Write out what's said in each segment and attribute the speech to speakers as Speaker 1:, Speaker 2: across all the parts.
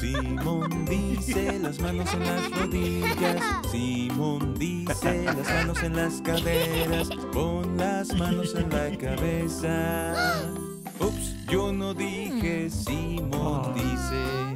Speaker 1: Simón dice las manos en las rodillas. Simón dice las manos en las caderas. Pon las manos en la cabeza dije, sí ah.
Speaker 2: dice.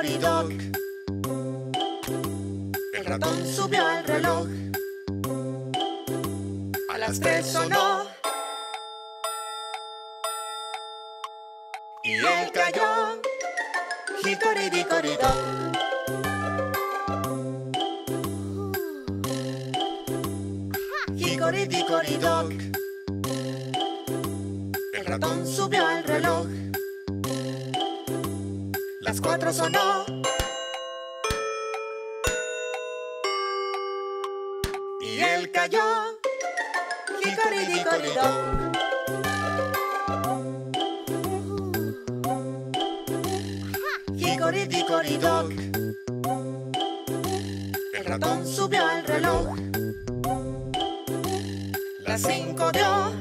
Speaker 3: El ratón subió al reloj. A las tres sonó. Y él cayó. Hicoridicoridoc. Hicoridicoridoc. El ratón subió al reloj cuatro sonó. Y él cayó. Licoridicoridón. Licoridicoridón. El ratón subió al reloj. Las cinco dio.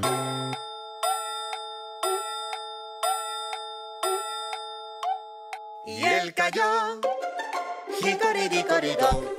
Speaker 3: duddy dum.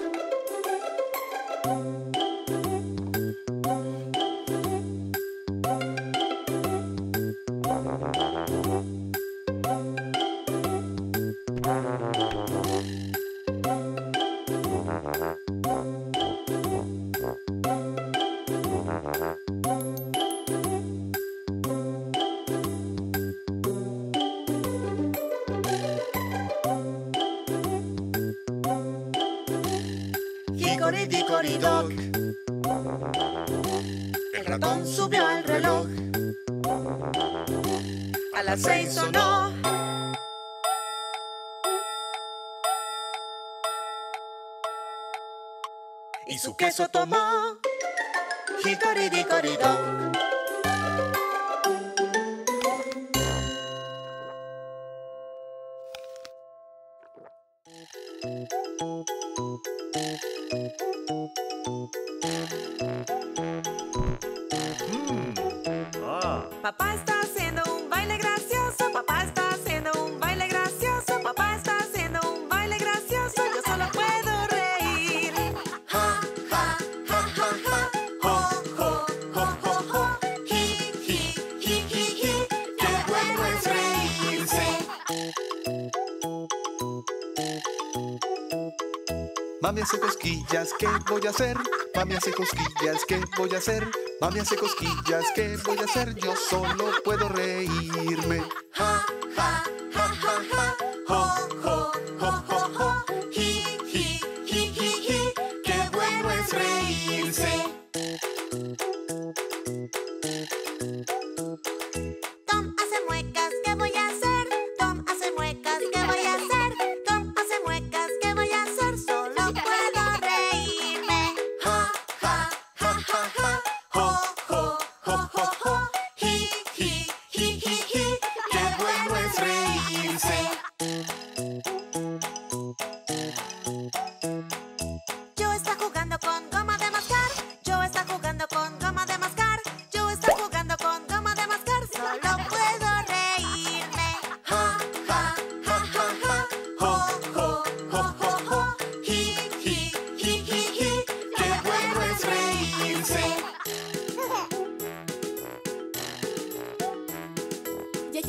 Speaker 3: a
Speaker 4: hacer? Mami hace cosquillas, ¿qué voy a hacer? Mami hace cosquillas, ¿qué voy a hacer? Yo solo puedo reírme.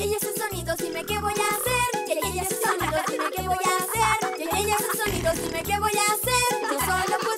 Speaker 3: ella es
Speaker 5: un sonido, dime qué voy a hacer.
Speaker 3: Ella es
Speaker 5: un sonido, dime qué voy a hacer. Ella es un sonido, dime qué voy a hacer. Yo solo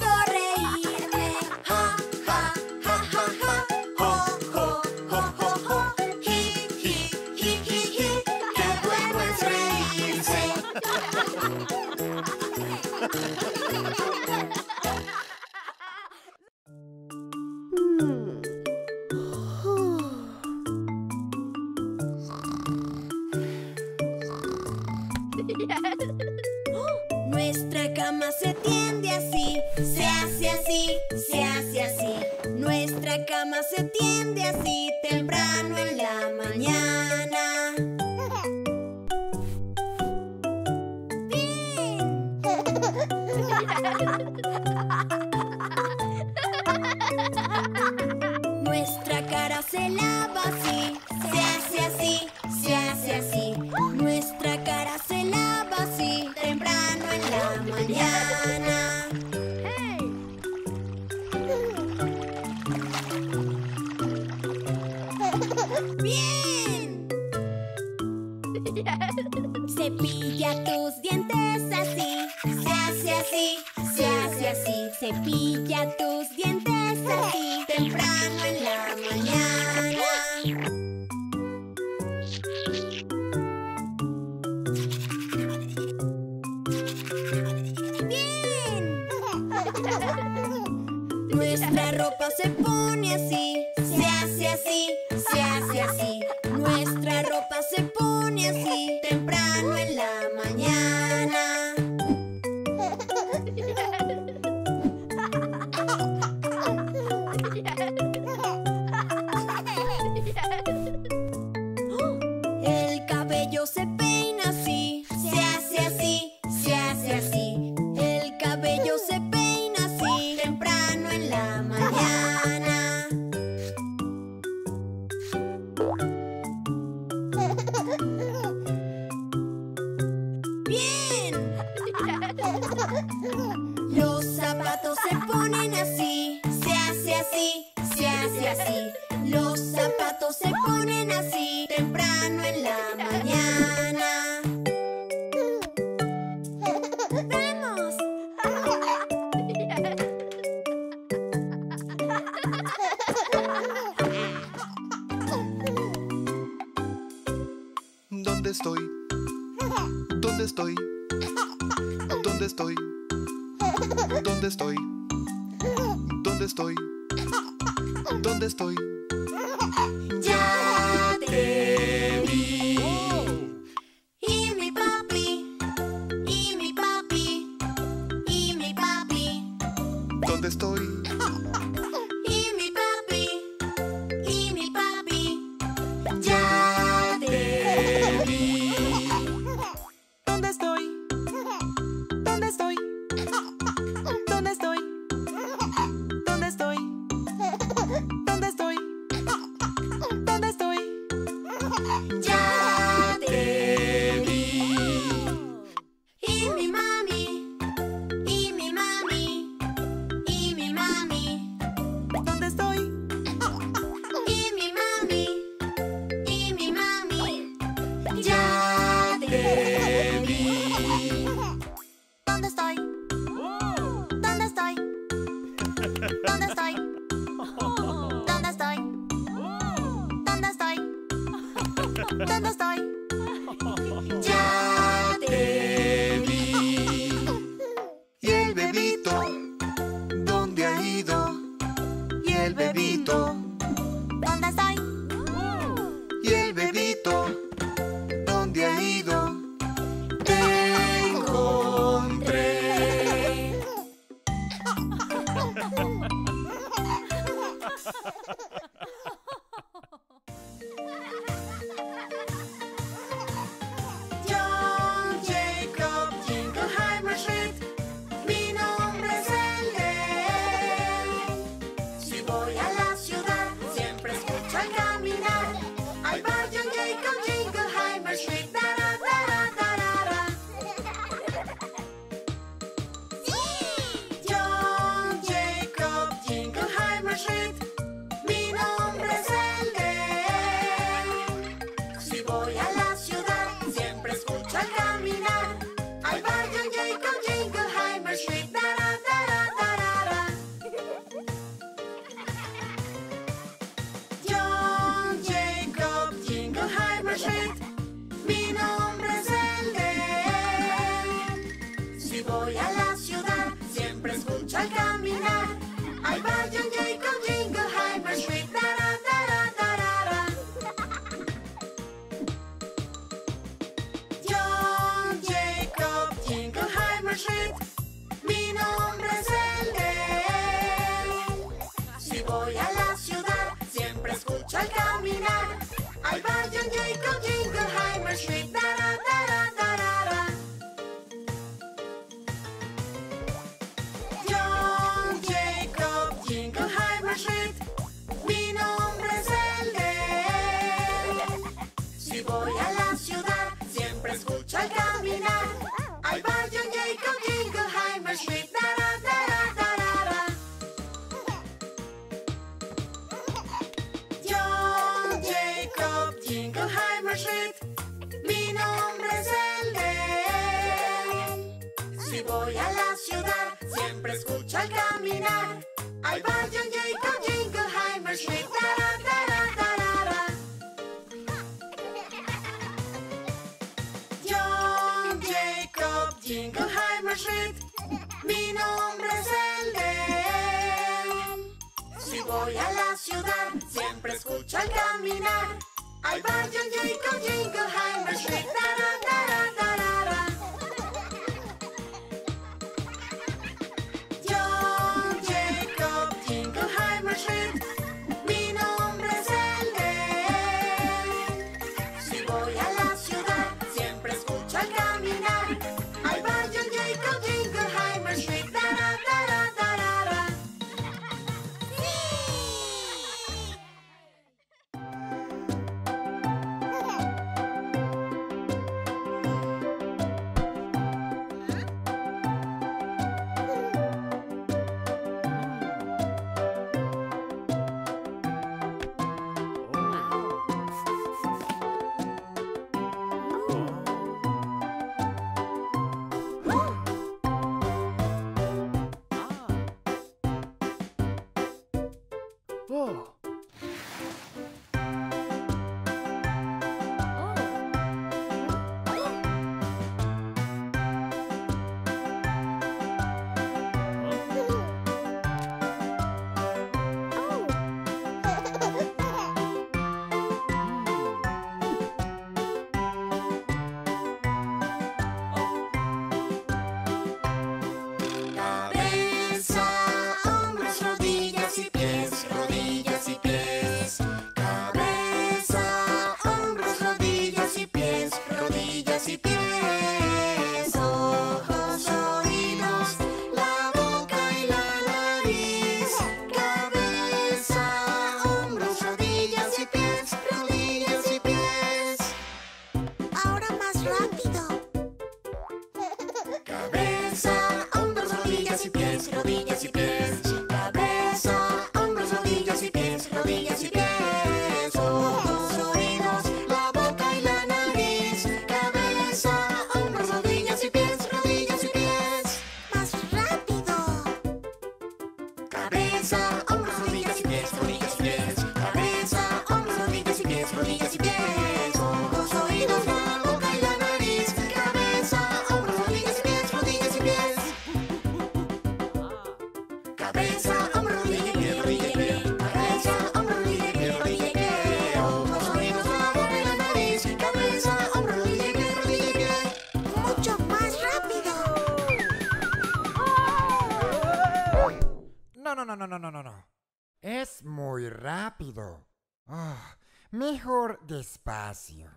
Speaker 5: Palácio.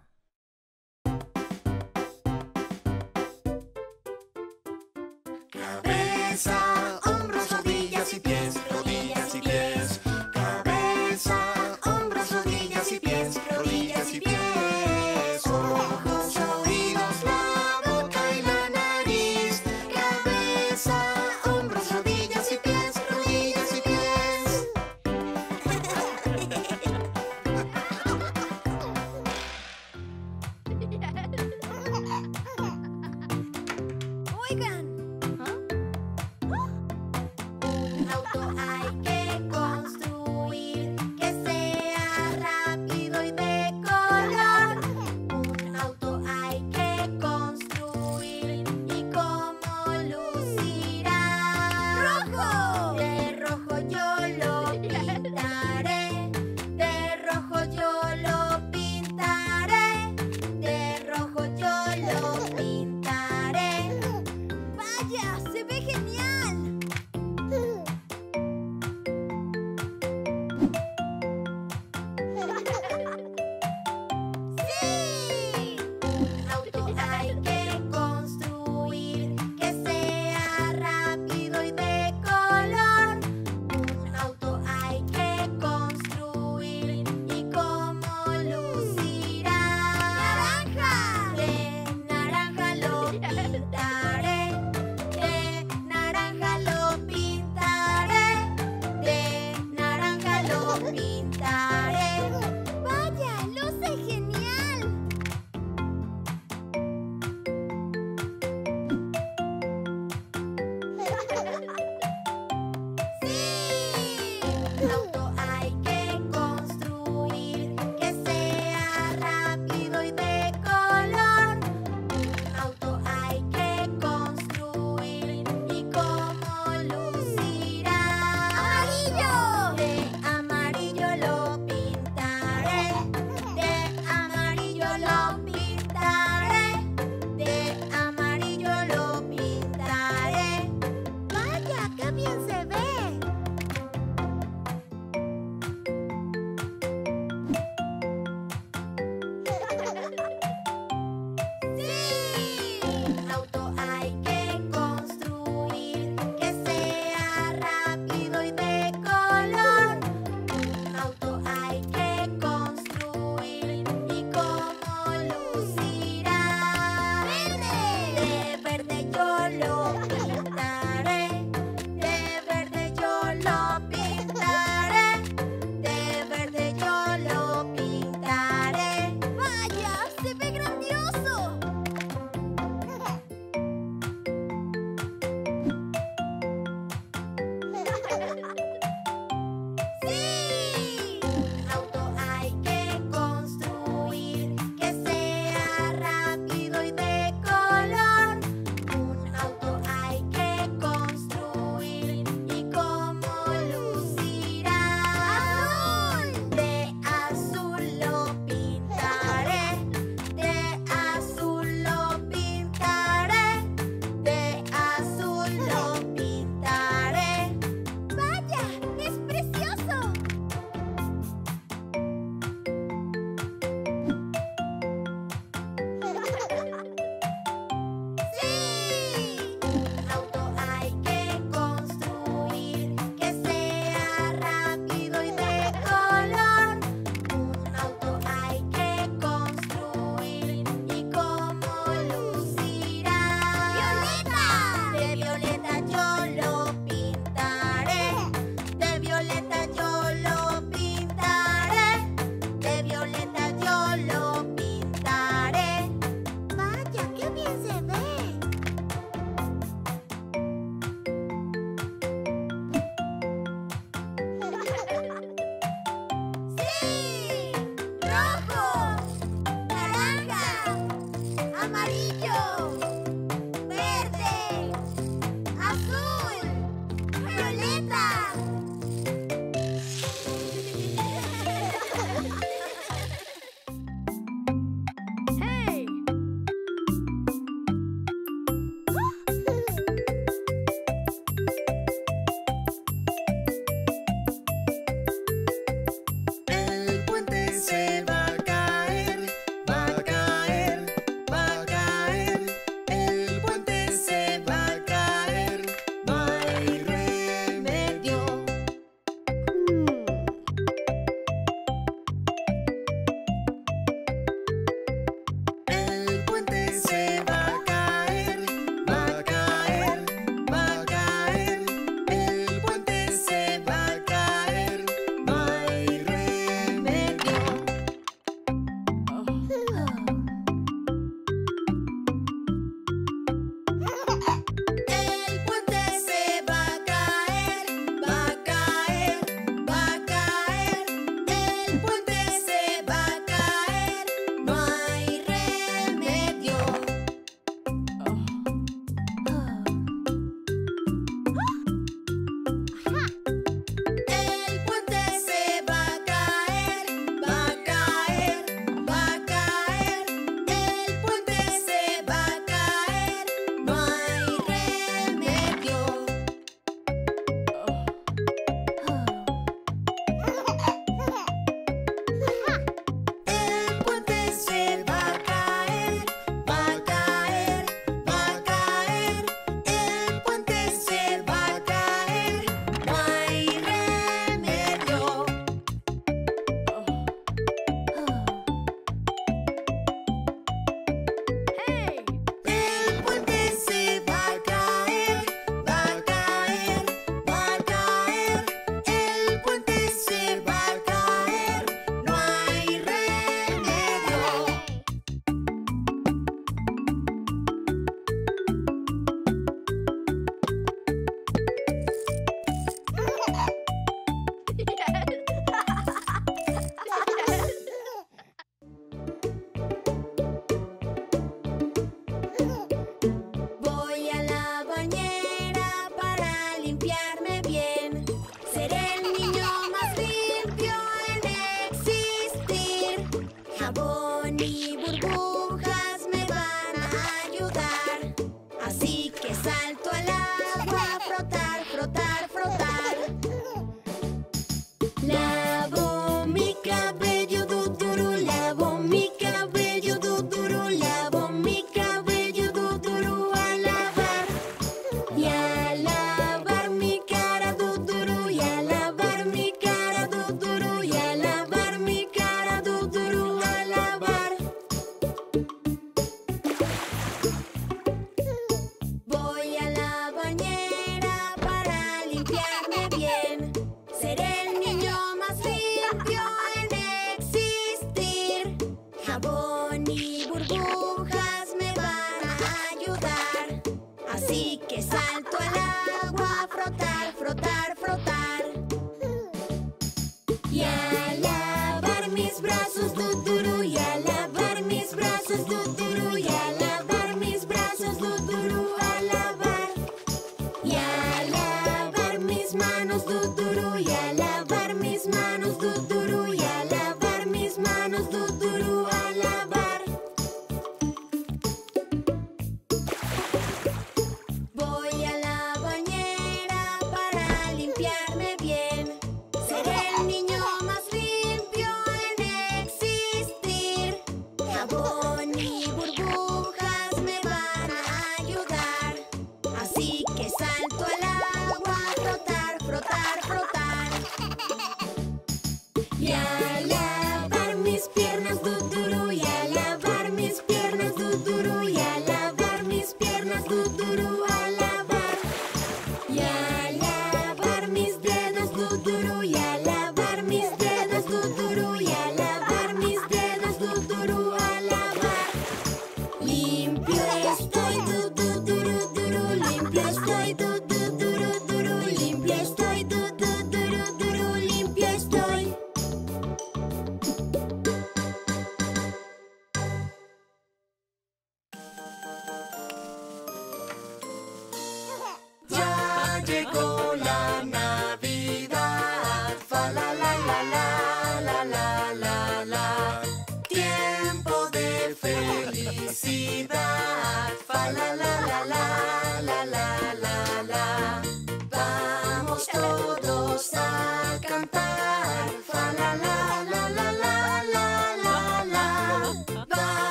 Speaker 5: Team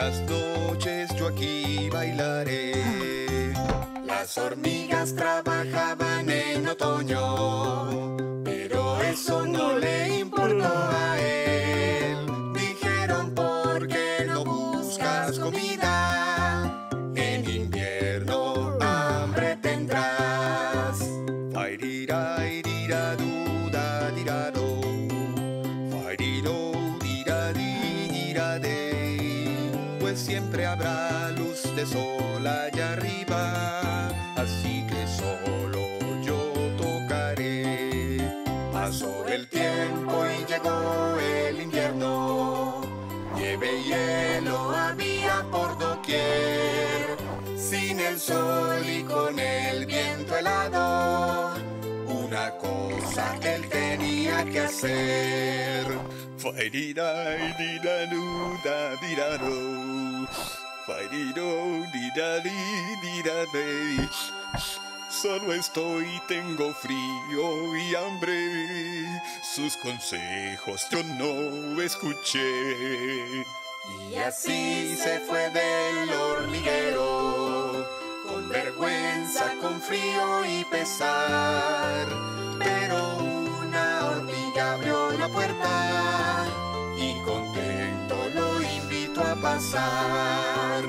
Speaker 5: las
Speaker 6: noches yo aquí bailaré. Las hormigas trabajaban en otoño, pero eso no le importó a él. sol y con el viento helado. Una cosa que él tenía que hacer. Solo estoy, tengo frío y hambre. Sus consejos yo no escuché. Y así se fue del hormiguero vergüenza, con frío y pesar. Pero una hormiga abrió la puerta y contento lo invitó a pasar.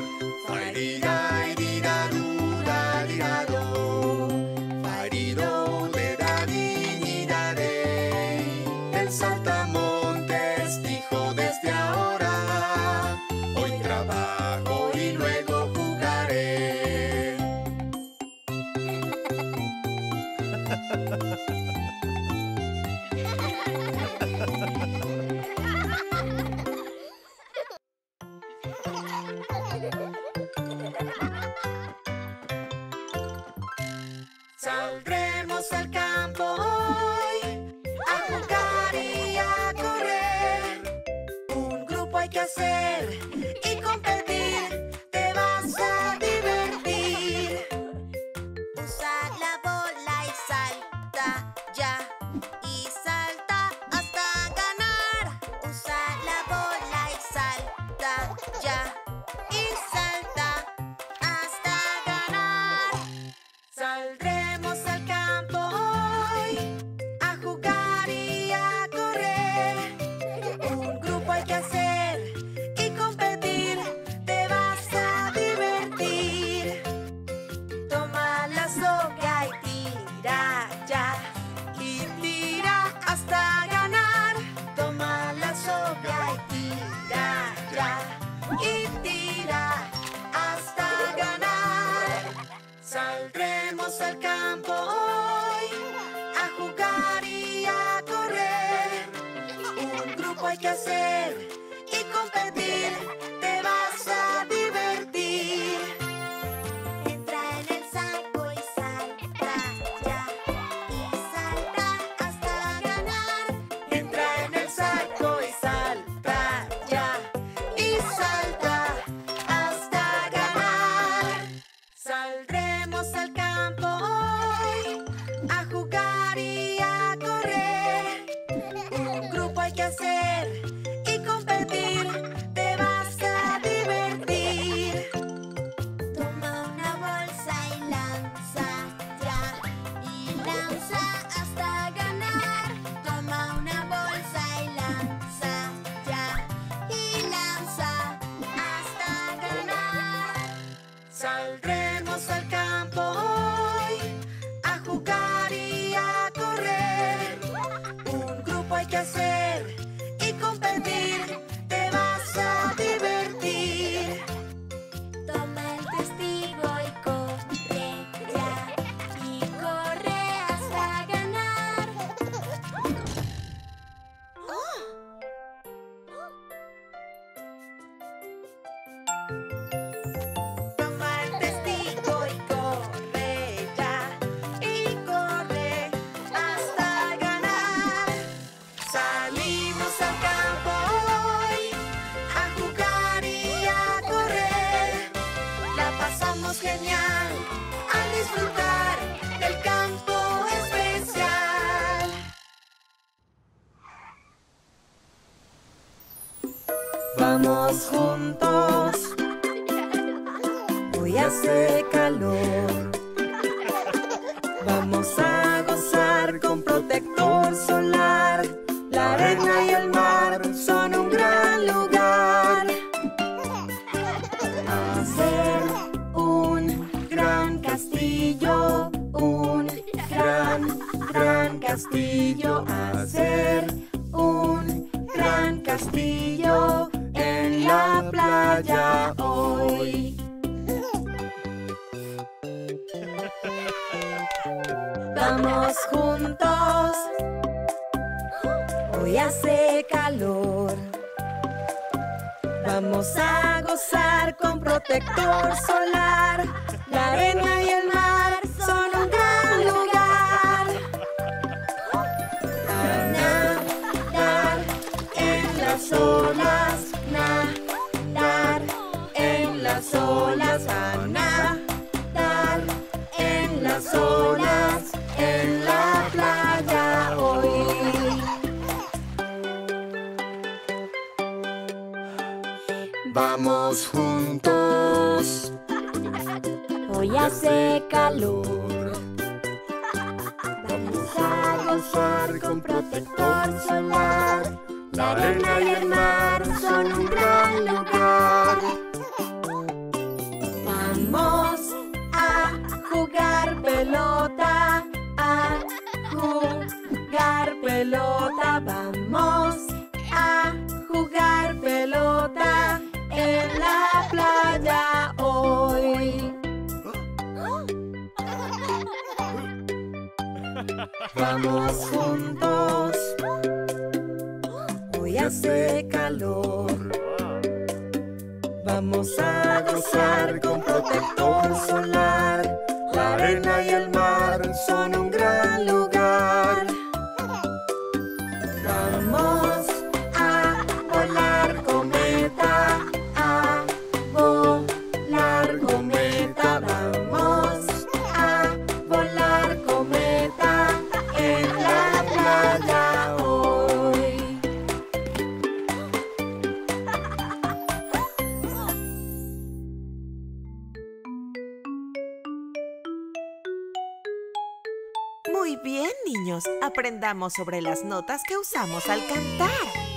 Speaker 3: bien, niños. Aprendamos sobre las notas que usamos al cantar.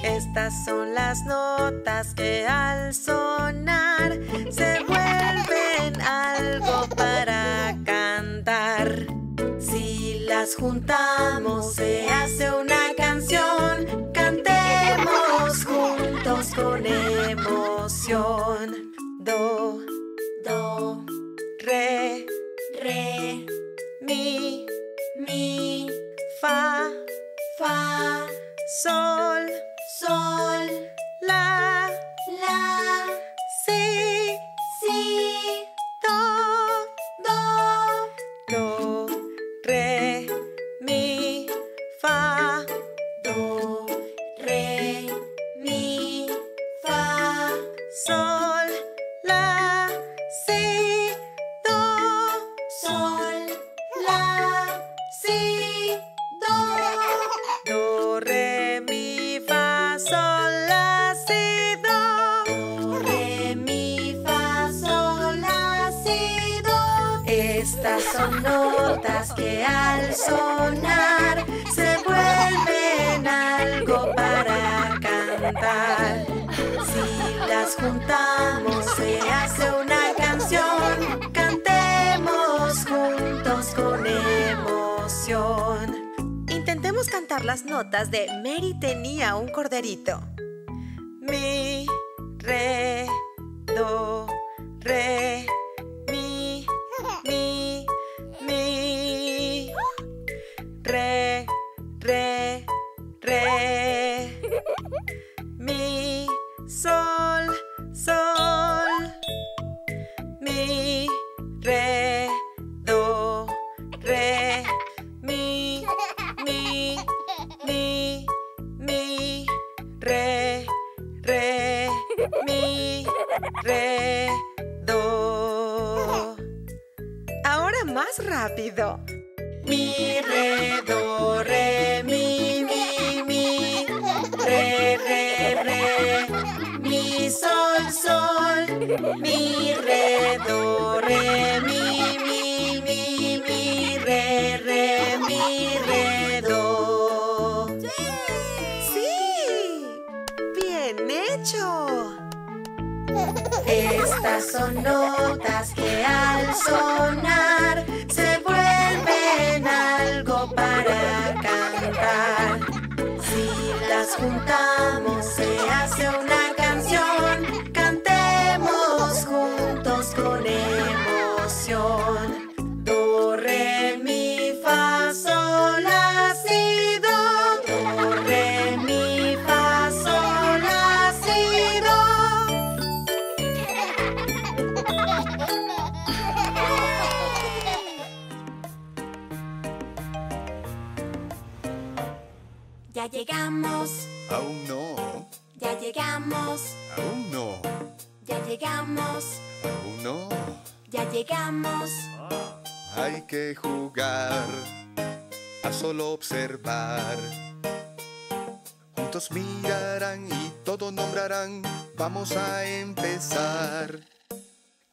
Speaker 3: Estas son las notas que al sonar se vuelven algo para cantar. Si las juntamos se hace una canción. Cantemos juntos con emoción.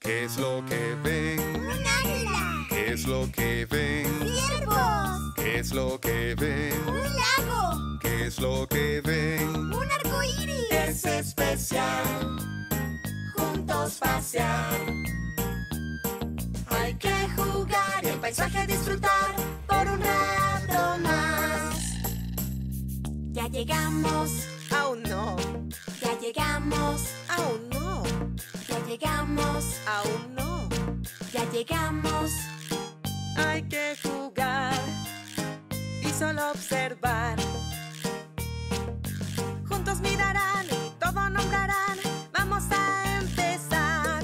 Speaker 7: ¿Qué es lo que ven?
Speaker 5: ¡Un águila!
Speaker 7: ¿Qué es lo que ven?
Speaker 5: ¡Ciervos!
Speaker 7: ¿Qué es lo que ven?
Speaker 5: ¡Un lago!
Speaker 7: ¿Qué es lo que ven?
Speaker 5: ¡Un arco iris!
Speaker 3: Es especial juntos pasear. Hay que jugar y el paisaje disfrutar por un rato más.
Speaker 5: Ya llegamos,
Speaker 3: Aún no,
Speaker 5: ya llegamos,
Speaker 3: aún no,
Speaker 5: ya llegamos,
Speaker 3: aún no.
Speaker 5: ya llegamos.
Speaker 3: Hay que jugar y solo observar. Juntos mirarán y todo nombrarán. Vamos a empezar.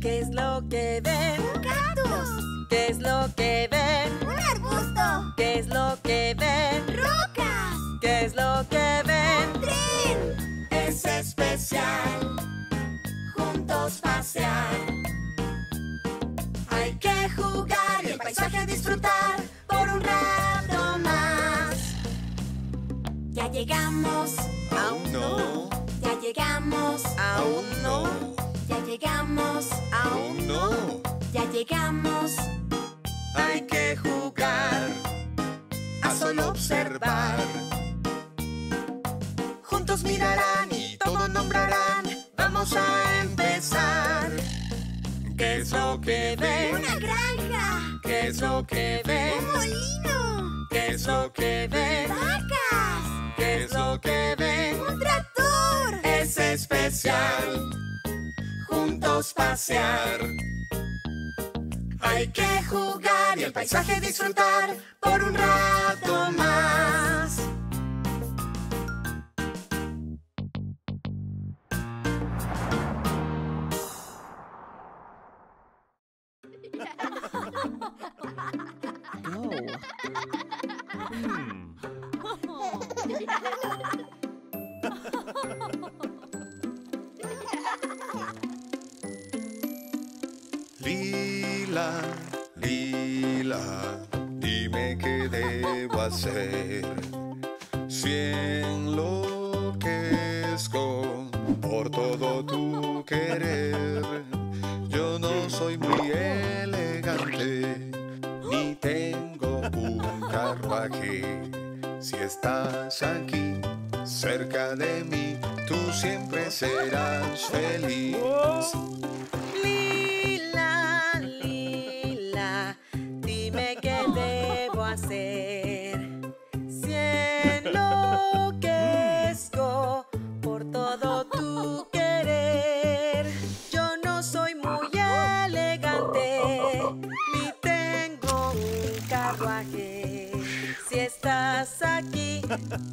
Speaker 3: ¿Qué es lo que ven?
Speaker 5: ¡Un cactus!
Speaker 3: ¿Qué es lo que ven?
Speaker 5: ¡Un arbusto!
Speaker 3: ¿Qué es lo que ven?
Speaker 5: ¡Rocas!
Speaker 3: ¿Qué es lo que ven? Especial juntos pasear. Hay que jugar y el paisaje disfrutar por un rato más.
Speaker 5: Ya llegamos,
Speaker 7: Aún no,
Speaker 5: ya llegamos,
Speaker 3: Aún no,
Speaker 5: ya llegamos,
Speaker 7: aún no.
Speaker 5: ya llegamos.
Speaker 7: Hay que jugar a solo observar.
Speaker 3: juntos mirarán y nombrarán. Vamos a empezar. ¿Qué es lo que ven?
Speaker 5: ¡Una granja!
Speaker 3: ¿Qué es lo que ven?
Speaker 5: ¡Un molino!
Speaker 3: ¿Qué es lo que ven?
Speaker 5: ¡Vacas!
Speaker 3: ¿Qué es lo que ven?
Speaker 5: ¡Un tractor!
Speaker 3: Es especial juntos pasear. Hay que jugar y el paisaje disfrutar por un rato más.
Speaker 6: Lila, Lila, dime qué debo hacer. Si enloquezco por todo tu querer, yo no soy muy elegante si estás aquí, cerca de mí, tú siempre serás feliz.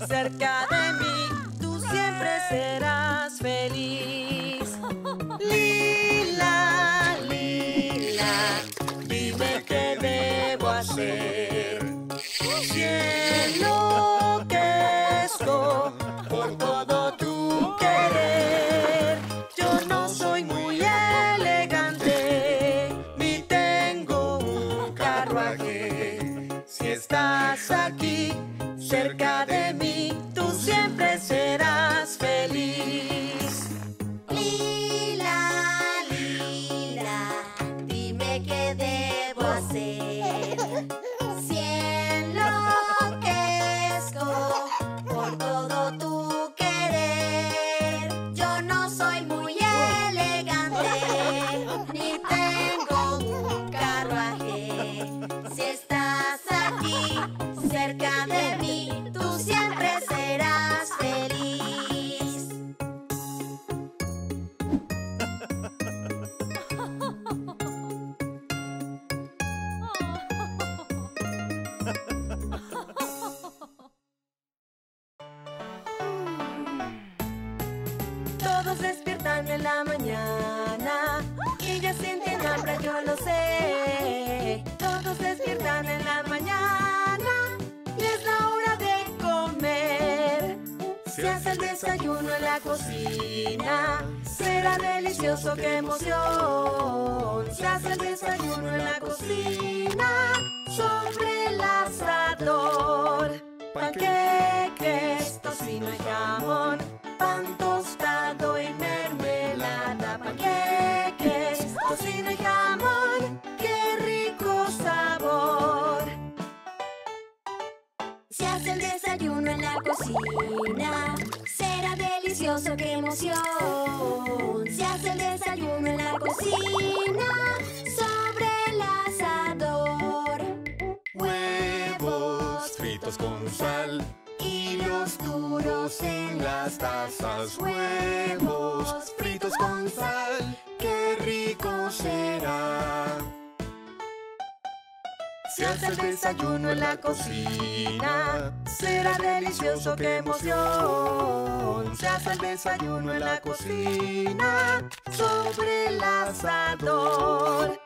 Speaker 3: Cerca de mí, tú siempre serás feliz. Lila, Lila, dime qué debo hacer. Si
Speaker 5: debo
Speaker 8: cocina, será delicioso, qué emoción. Se hace el desayuno en la cocina, sobre el asador.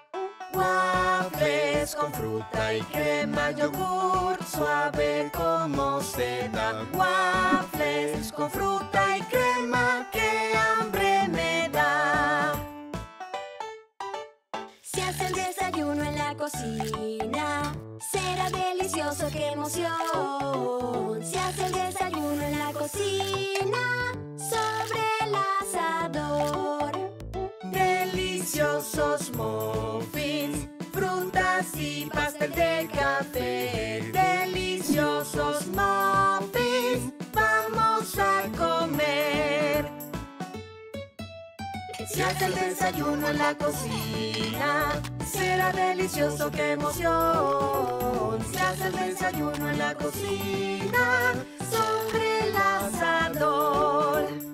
Speaker 6: Waffles con fruta y crema, yogur suave como seda. Waffles con fruta y crema, qué hambre me da.
Speaker 5: Se hace el desayuno en la cocina, será delicioso, qué emoción. Se hace el desayuno en la cocina, sobre el asador.
Speaker 3: Deliciosos muffins, frutas y pastel de Se hace el desayuno en la cocina, será delicioso, qué emoción. Se hace el desayuno en la cocina, sobre el asador.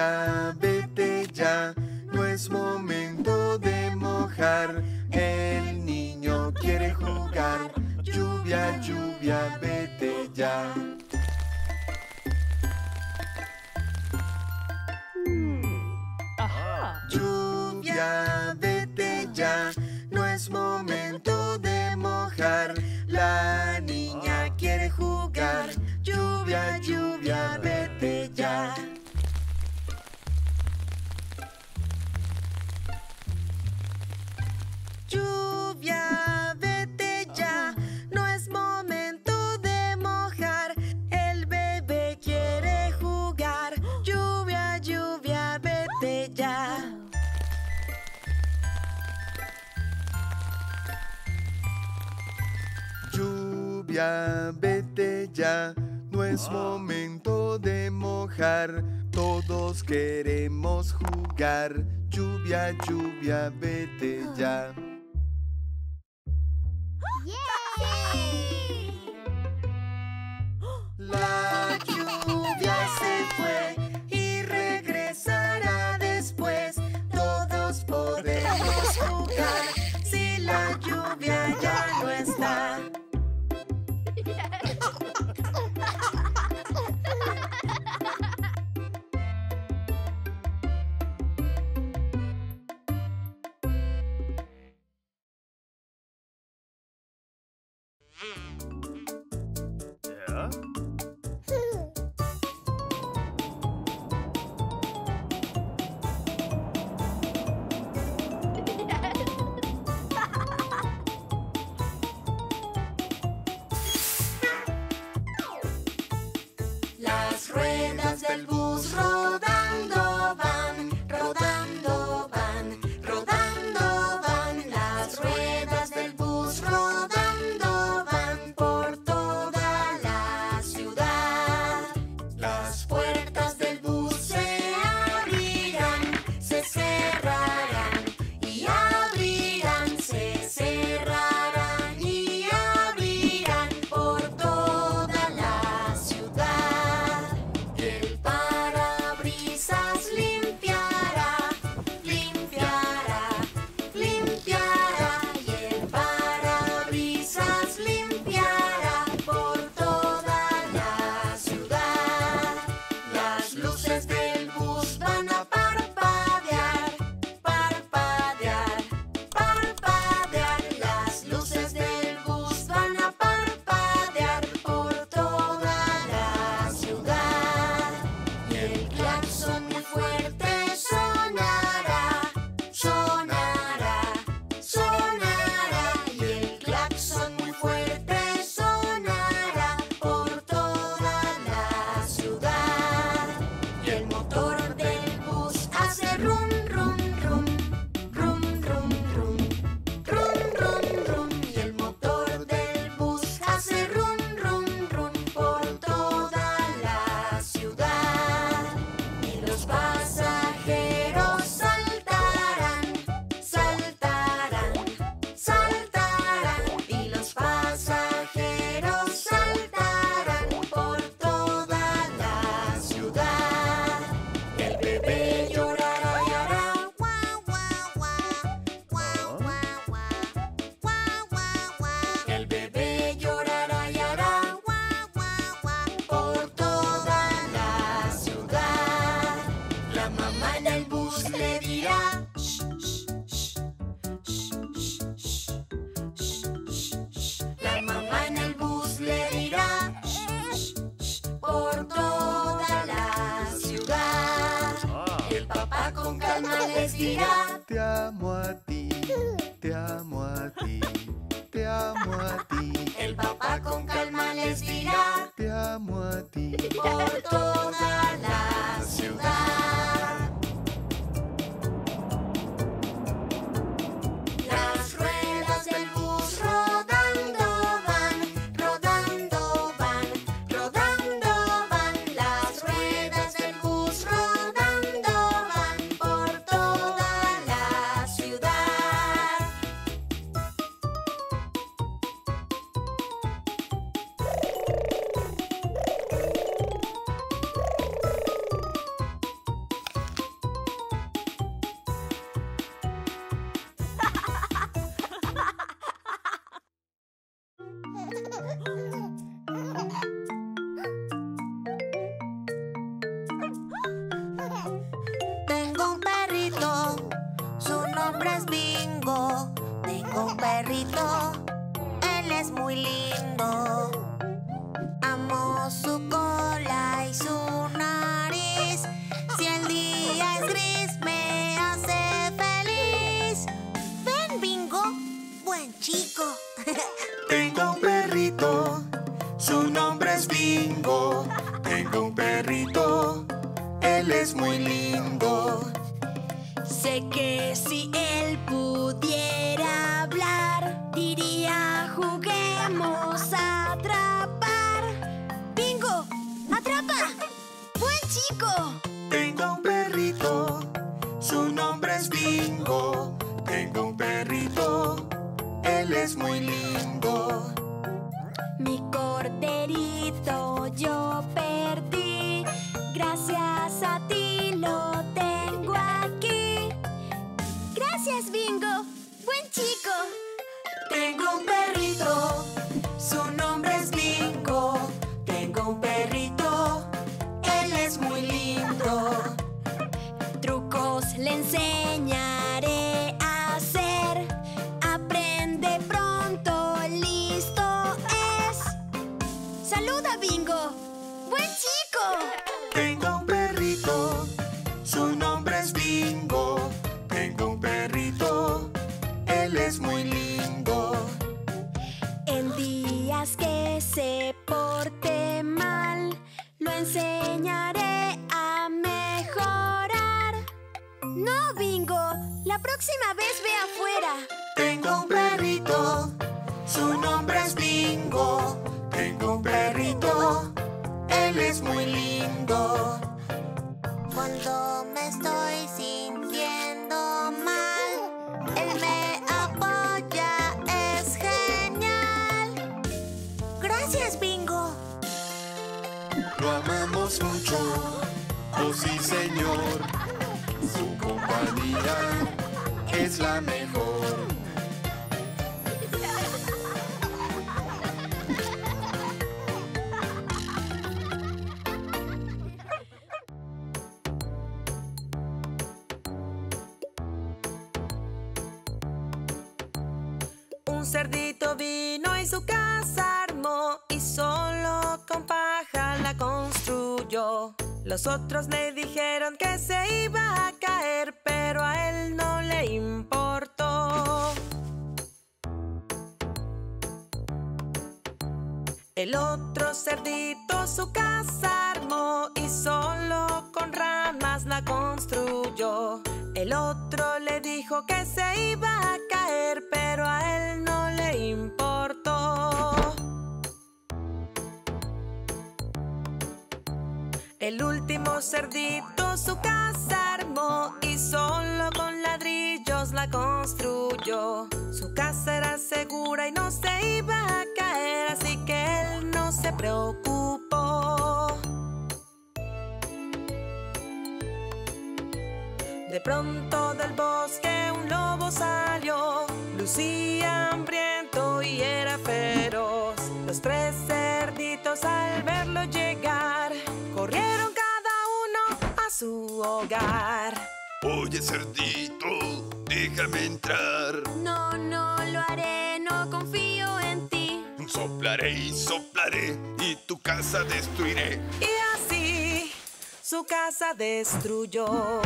Speaker 3: Lluvia, vete ya, no es momento
Speaker 5: Did lo
Speaker 7: amamos mucho. Oh sí, Señor, su compañía es la mejor.
Speaker 3: nosotros
Speaker 7: Oye, cerdito, déjame entrar.
Speaker 5: No, no lo haré, no confío en ti.
Speaker 7: Soplaré y soplaré y tu casa destruiré.
Speaker 3: Y así su casa destruyó.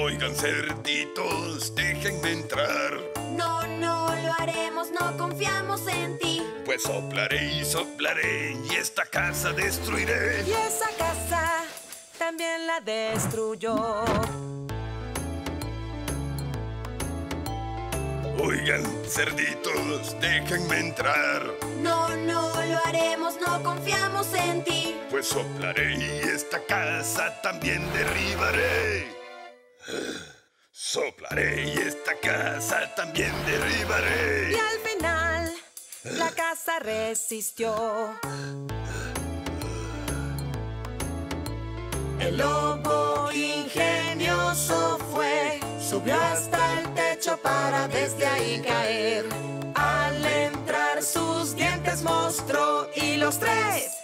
Speaker 7: Oigan, cerditos, déjenme entrar.
Speaker 5: No, no lo haremos, no confiamos en ti.
Speaker 7: Pues soplaré y soplaré y esta casa destruiré.
Speaker 3: Y esa casa también la destruyó.
Speaker 7: Oigan, cerditos, déjenme entrar.
Speaker 5: No, no lo haremos, no confiamos en ti.
Speaker 7: Pues soplaré y esta casa también derribaré. Soplaré y esta casa también derribaré.
Speaker 3: Y al final, la casa resistió. El lobo ingenioso fue, subió hasta el techo para desde ahí caer. Al entrar sus dientes mostró y los tres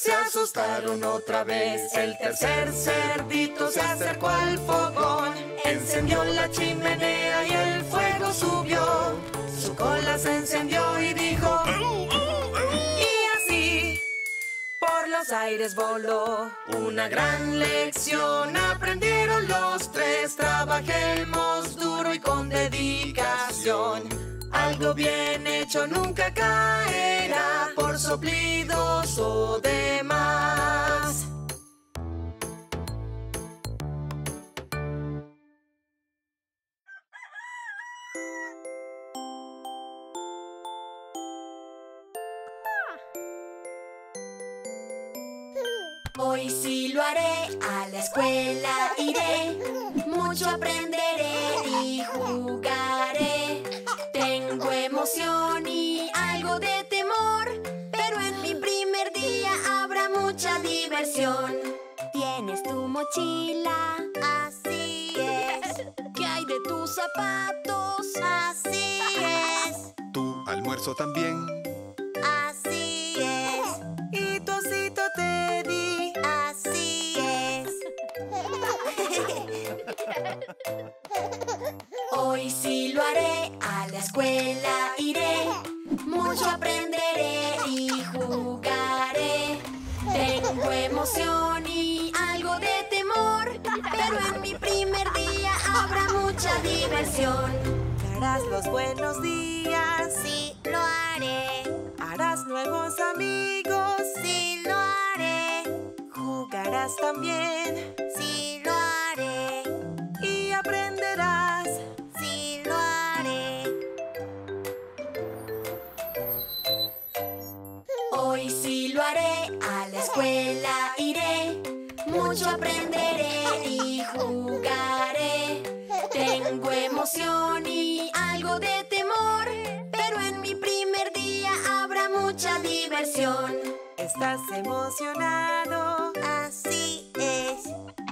Speaker 7: se asustaron otra vez. El tercer cerdito se acercó al fogón. Encendió la chimenea y el fuego subió. Su cola se encendió y dijo. Y así por los aires voló. Una gran lección aprendieron los tres. Trabajemos duro y con dedicación. Algo bien hecho nunca caerá por soplidos o demás.
Speaker 5: Hoy sí lo haré, a la escuela iré, mucho aprenderé y. así es. ¿Qué hay de tus zapatos? Así es,
Speaker 7: Tu almuerzo también.
Speaker 5: Diversión.
Speaker 3: Darás los buenos días.
Speaker 5: Sí lo haré,
Speaker 3: Harás nuevos amigos.
Speaker 5: sí lo haré,
Speaker 3: Jugarás también. Estás emocionado.
Speaker 5: Así es,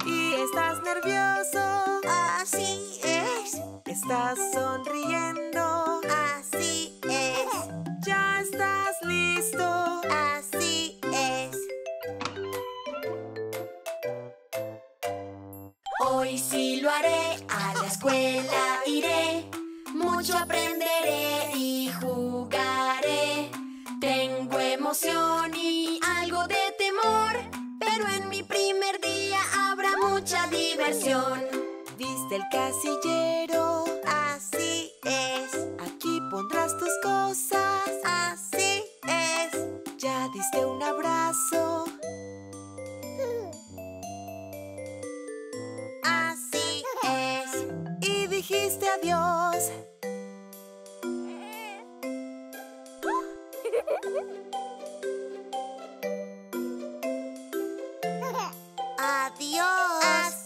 Speaker 3: Y estás nervioso.
Speaker 5: así es,
Speaker 3: Estás sonriendo.
Speaker 5: así es,
Speaker 3: Ya estás listo.
Speaker 5: así es. Hoy sí lo haré, a la escuela iré, mucho aprenderé y jugaré. Tengo emoción mucha diversión.
Speaker 3: Viste el casillero.
Speaker 5: Así es,
Speaker 3: Aquí pondrás tus cosas.
Speaker 5: así es,
Speaker 3: Ya diste un abrazo.
Speaker 5: así es.
Speaker 3: Y dijiste adiós.
Speaker 5: Adiós. Así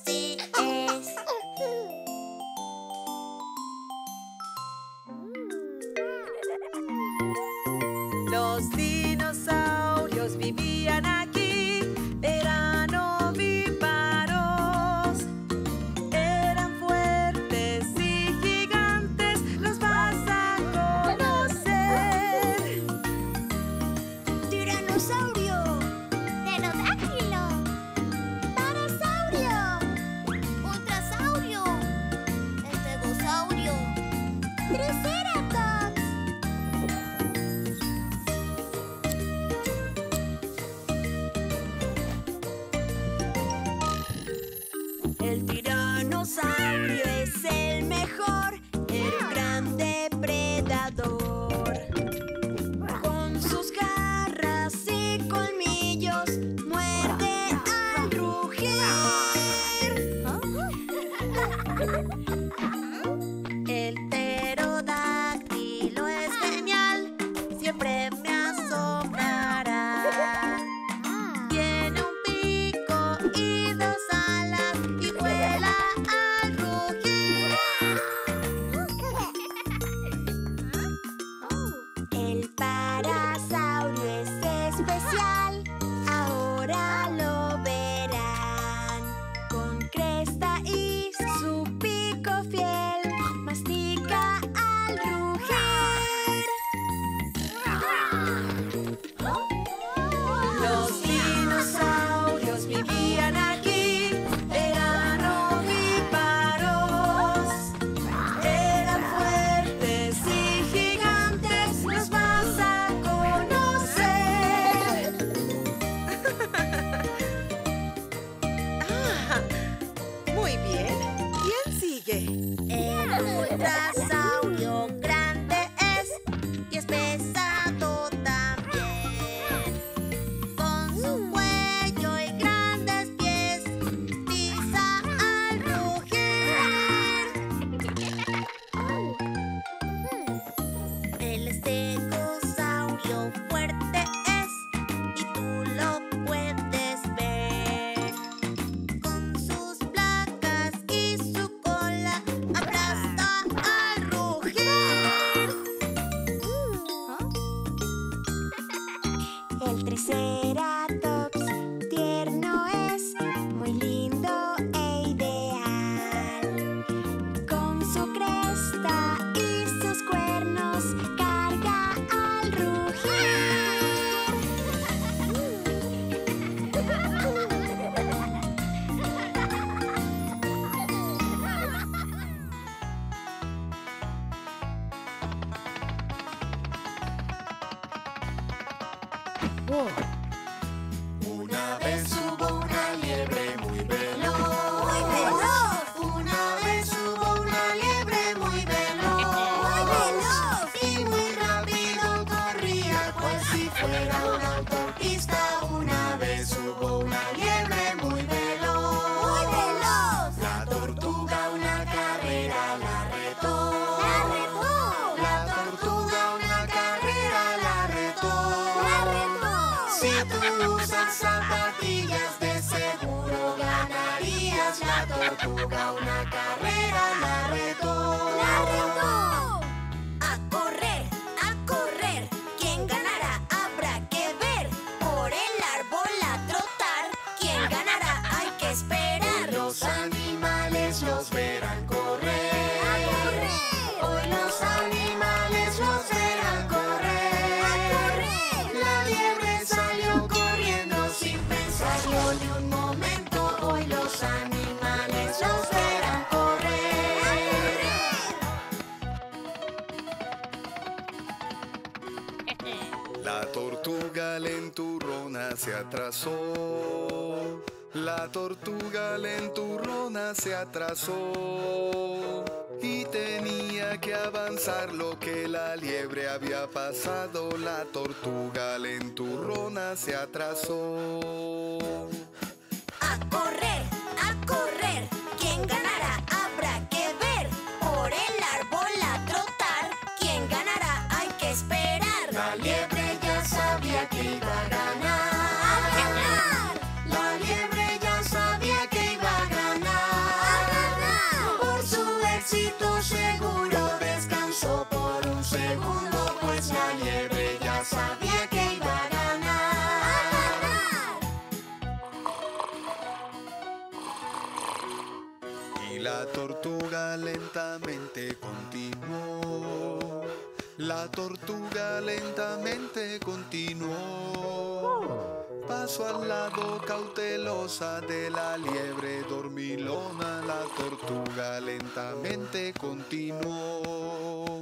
Speaker 5: El
Speaker 6: parasaurio es especial. atrasó. La tortuga lenturrona se atrasó y tenía que avanzar lo que la liebre había pasado la tortuga.
Speaker 7: la liebre ya sabía que iba a ganar.
Speaker 6: Y la tortuga lentamente continuó. La tortuga lentamente continuó. Paso al lado cautelosa de la liebre dormilona, la tortuga lentamente continuó.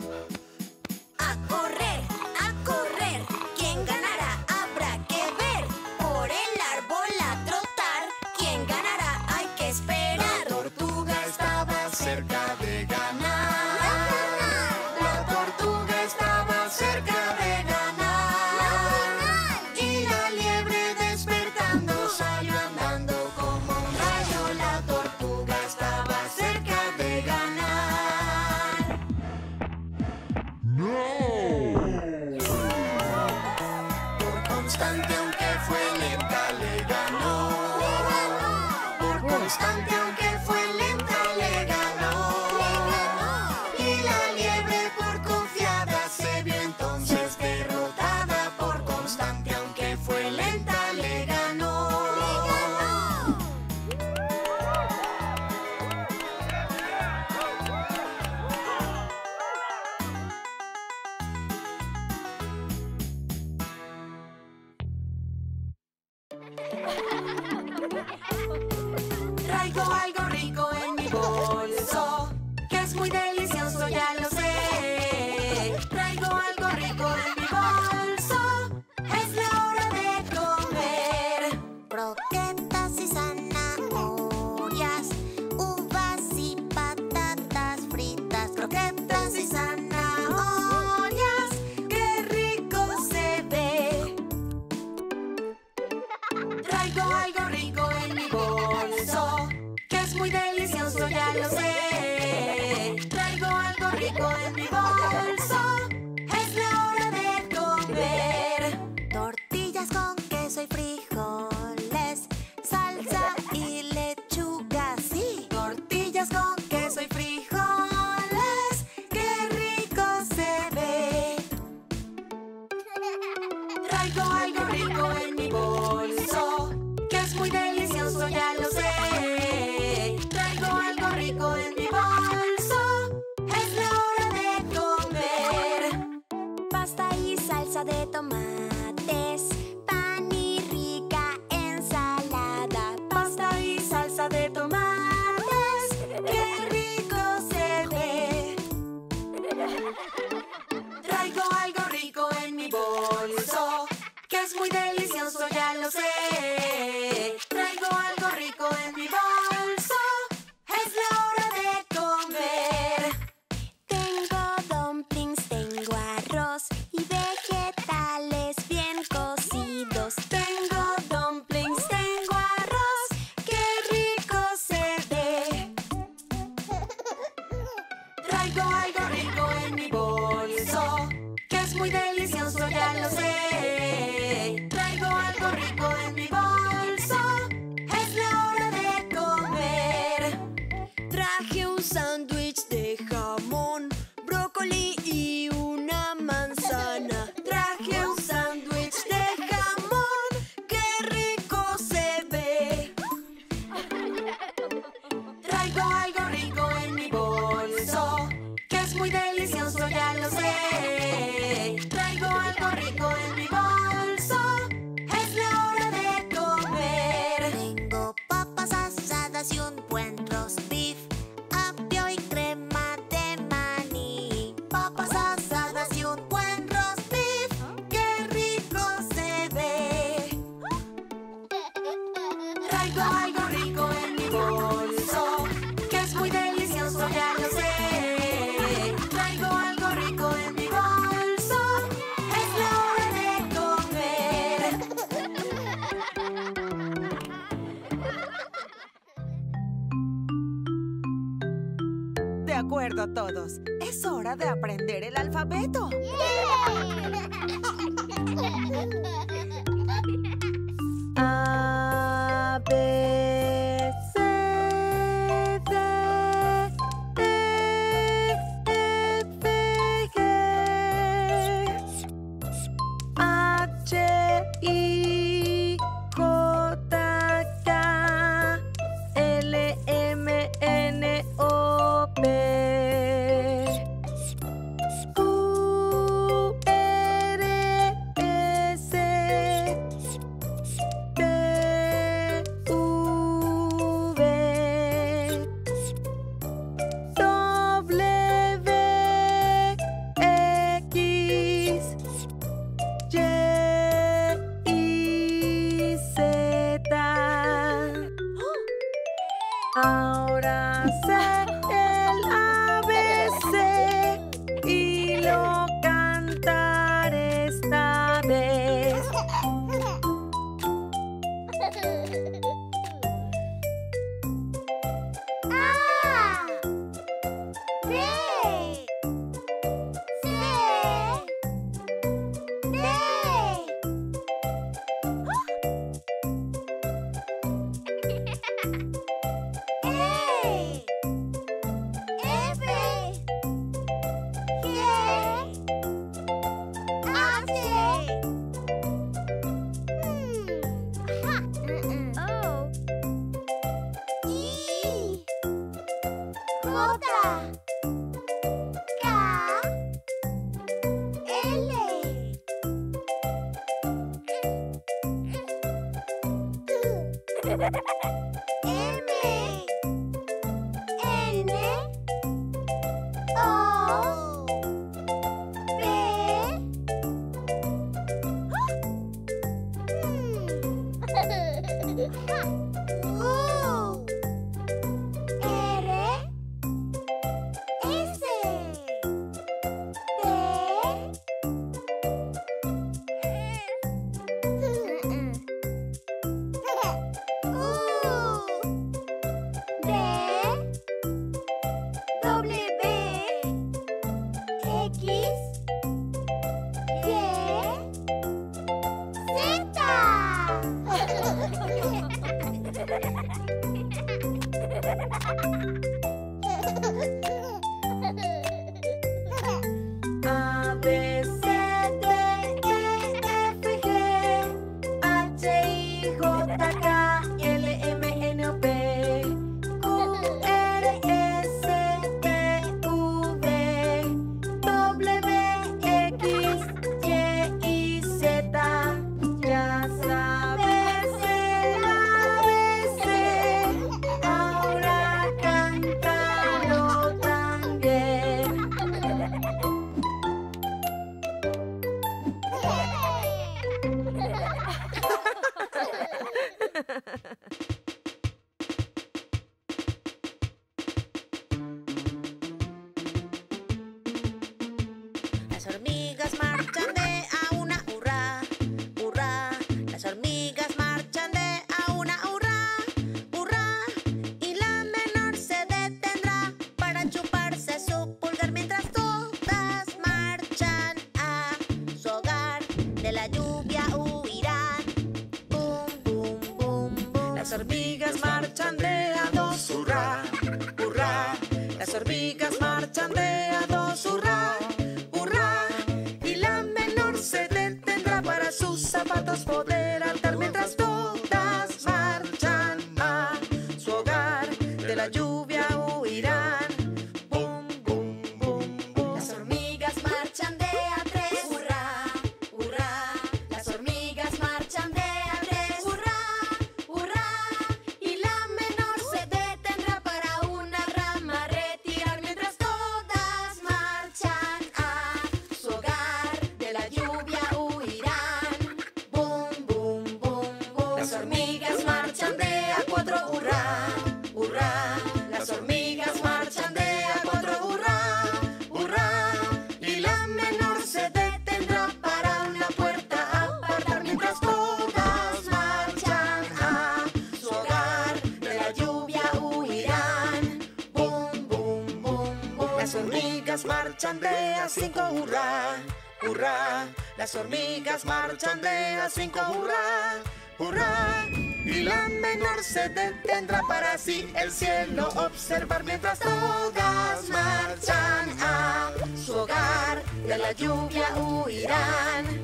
Speaker 3: Las hormigas marchan de a cinco, hurra, hurra. Y la menor se detendrá para así el cielo observar mientras todas marchan a su hogar. De la lluvia huirán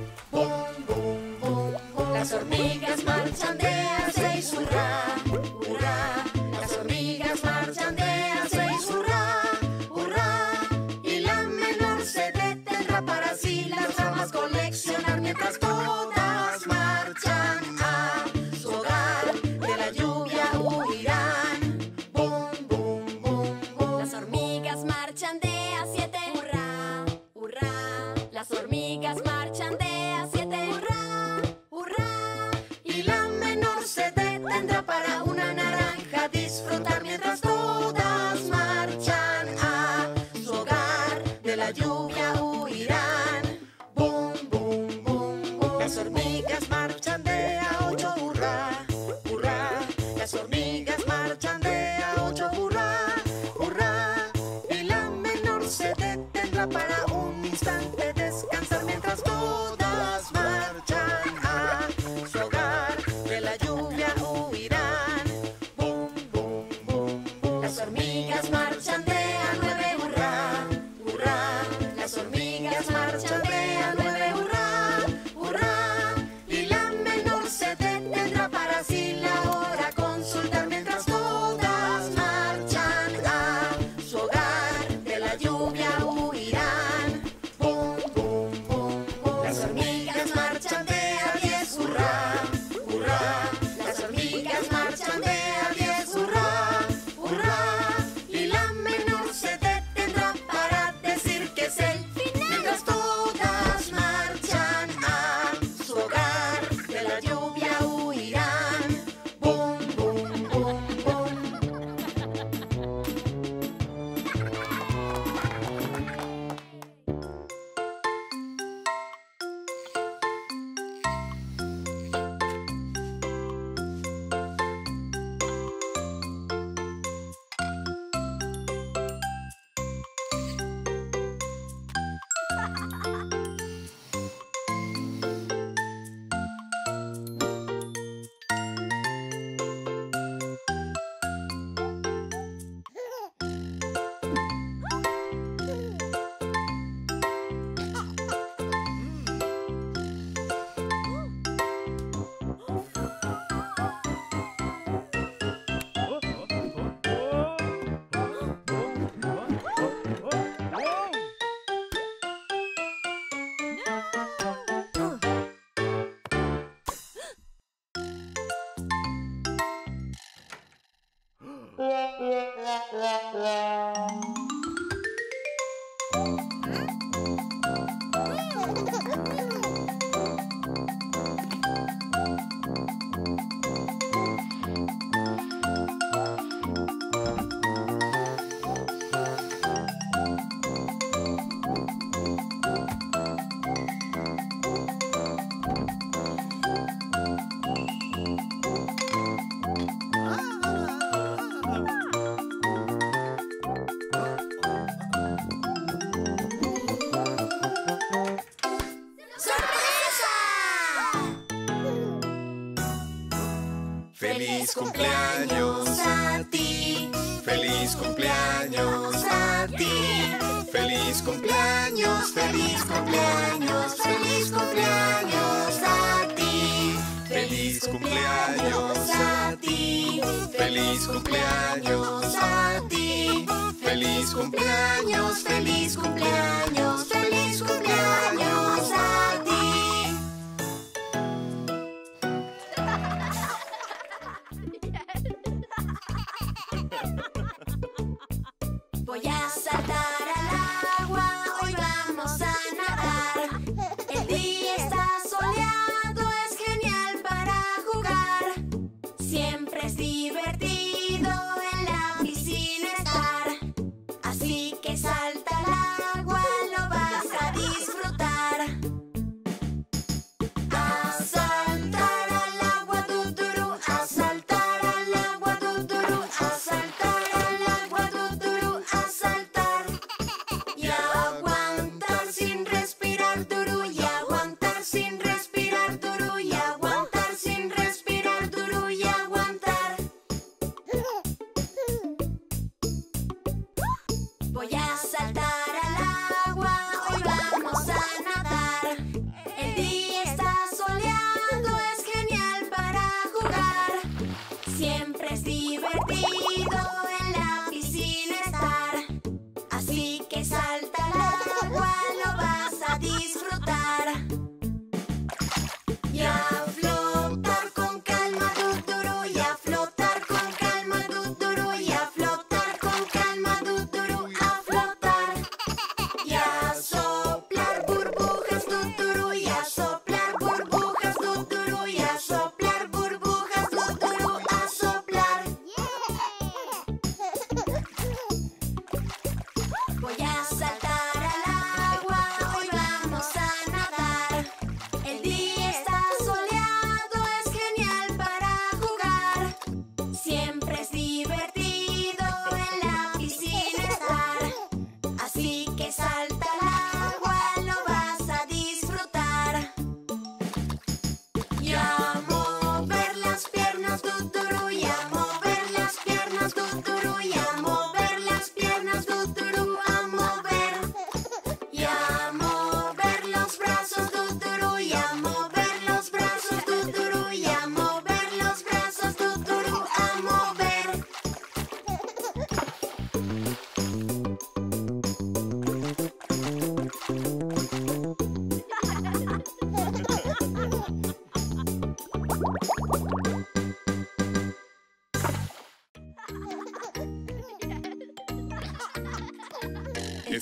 Speaker 5: Feliz cumpleaños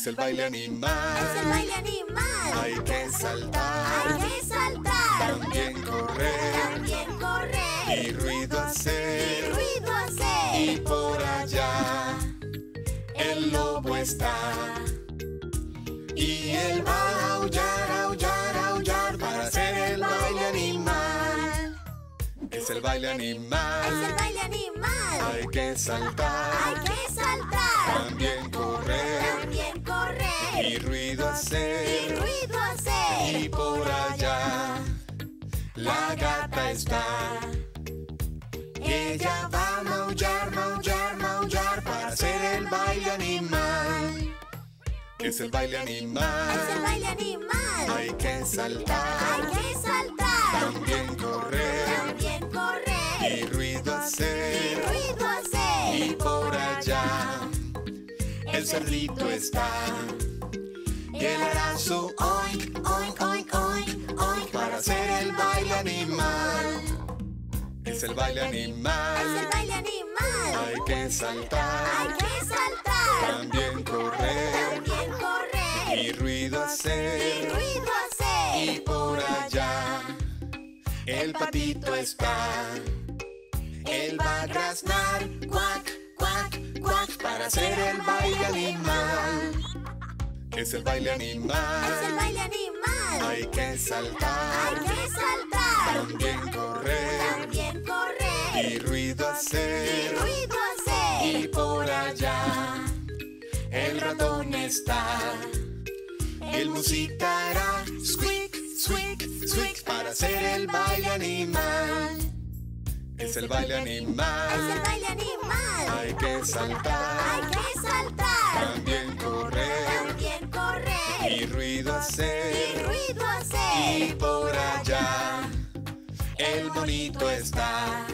Speaker 6: Es el
Speaker 5: baile animal.
Speaker 6: Es el baile animal.
Speaker 5: Hay que saltar.
Speaker 6: Hay que saltar.
Speaker 5: También correr.
Speaker 6: También correr.
Speaker 5: Y ruido
Speaker 6: Y
Speaker 5: hacer.
Speaker 6: ruido
Speaker 5: Y
Speaker 6: hacer.
Speaker 5: por allá el lobo está. Y él va a aullar, aullar, aullar para hacer el baile animal. Es el baile
Speaker 6: Es el
Speaker 5: animal.
Speaker 6: baile animal.
Speaker 5: Hay que saltar. Y ruido hacer. Y por allá la gata está. Ella va a maullar, maullar, maullar para hacer el baile animal. Es el baile
Speaker 6: Es el
Speaker 5: animal.
Speaker 6: baile animal.
Speaker 5: Hay que
Speaker 6: Hay
Speaker 5: saltar,
Speaker 6: que saltar.
Speaker 5: también correr
Speaker 6: También correr.
Speaker 5: y ruido
Speaker 6: Y
Speaker 5: hacer.
Speaker 6: ruido hacer.
Speaker 5: Y por allá el cerdito está. Y hará su oink, oink, oink, oink, oink para hacer el baile animal. Es el baile
Speaker 6: Es el
Speaker 5: animal.
Speaker 6: baile animal.
Speaker 5: Hay que
Speaker 6: Hay
Speaker 5: saltar,
Speaker 6: que saltar.
Speaker 5: también correr
Speaker 6: También correr.
Speaker 5: y ruido
Speaker 6: Y
Speaker 5: hacer.
Speaker 6: ruido hacer.
Speaker 5: Y por allá el patito está. Él va a graznar, cuac, cuac, cuac para hacer el baile animal. Es el baile animal.
Speaker 6: Es el baile animal.
Speaker 5: Hay que saltar.
Speaker 6: Hay que saltar.
Speaker 5: También correr.
Speaker 6: También correr.
Speaker 5: Y ruido hacer.
Speaker 6: Y ruido hacer.
Speaker 5: Y por allá el ratón está. Él musitará. Squeak, squeak, squeak para hacer el baile animal.
Speaker 6: Es el baile animal.
Speaker 5: Es el baile animal.
Speaker 6: Hay que saltar.
Speaker 5: Hay que saltar.
Speaker 6: También correr y ruido hacer, y
Speaker 5: ruido
Speaker 6: y por allá el bonito está,